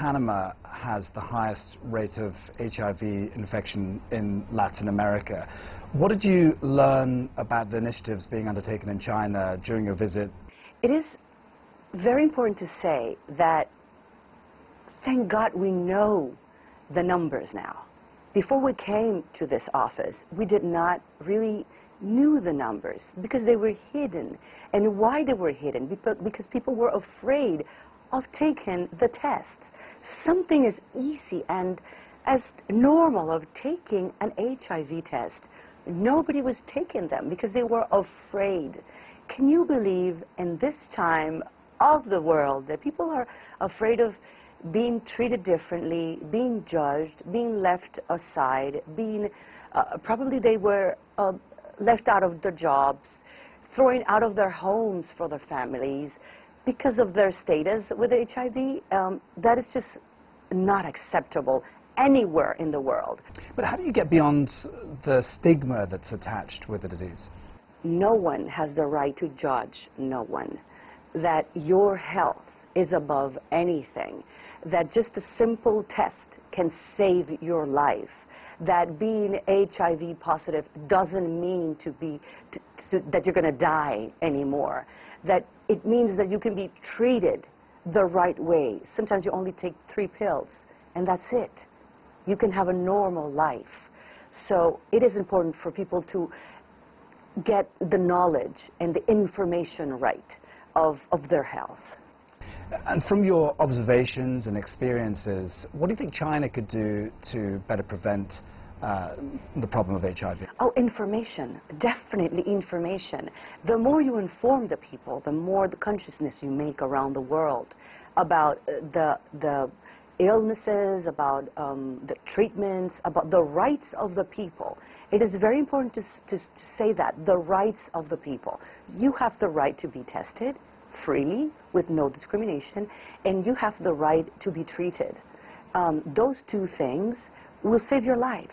Panama has the highest rate of HIV infection in Latin America. What did you learn about the initiatives being undertaken in China during your visit? It is very important to say that, thank God, we know the numbers now. Before we came to this office, we did not really knew the numbers because they were hidden. And why they were hidden? Because people were afraid of taking the test. Something as easy and as normal of taking an HIV test. Nobody was taking them because they were afraid. Can you believe in this time of the world that people are afraid of being treated differently, being judged, being left aside, being, uh, probably they were uh, left out of their jobs, throwing out of their homes for their families because of their status with HIV. Um, that is just not acceptable anywhere in the world. But how do you get beyond the stigma that's attached with the disease? No one has the right to judge no one. That your health is above anything. That just a simple test can save your life that being HIV positive doesn't mean to be to, to, that you're going to die anymore. That it means that you can be treated the right way. Sometimes you only take three pills, and that's it. You can have a normal life. So it is important for people to get the knowledge and the information right of, of their health. And from your observations and experiences, what do you think China could do to better prevent uh, the problem of HIV? Oh, information. Definitely information. The more you inform the people, the more the consciousness you make around the world about uh, the, the illnesses, about um, the treatments, about the rights of the people. It is very important to, to, to say that, the rights of the people. You have the right to be tested freely with no discrimination, and you have the right to be treated. Um, those two things will save your life.